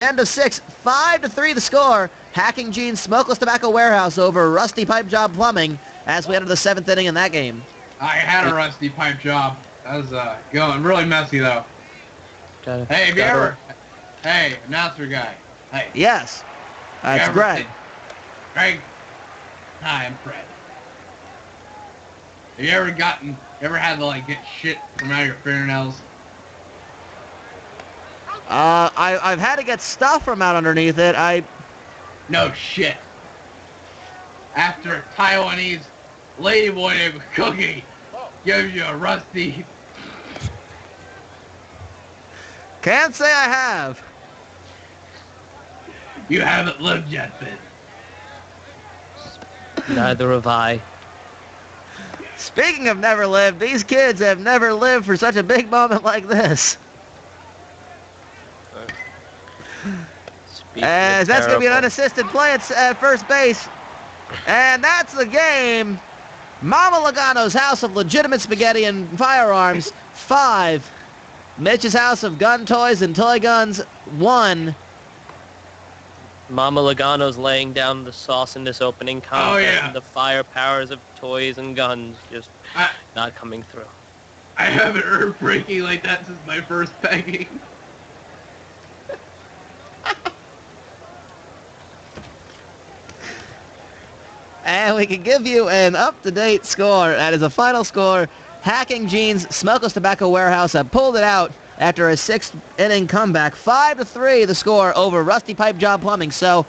End of six, five to three the score. Hacking Gene's Smokeless Tobacco Warehouse over Rusty Pipe Job Plumbing as we enter the seventh inning in that game. I had a rusty pipe job. That was uh, going really messy though. Gotta- Hey, have you ever? Hey, announcer guy. Hey, Yes, that's Greg. seen- Greg. Hi, I'm Fred. Have you ever gotten? Ever had to like get shit from out of your fingernails? Uh, I, I've had to get stuff from out underneath it. I No shit. After a Taiwanese ladyboy named Cookie gives you a rusty. can't say I have. You haven't lived yet, then. Neither have I. Speaking of never lived, these kids have never lived for such a big moment like this. Speaking As that's going to be an unassisted play at, at first base. And that's the game. Mama Logano's House of Legitimate Spaghetti and Firearms, 5. Mitch's House of Gun Toys and Toy Guns, 1. Mama Logano's laying down the sauce in this opening contest, Oh, yeah. and the fire powers of toys and guns just I not coming through. I haven't heard breaking like that since my first pegging. And we can give you an up-to-date score. That is a final score. Hacking Gene's, Smokeless Tobacco Warehouse have pulled it out after a sixth inning comeback. 5 to 3 the score over Rusty Pipe Job Plumbing. So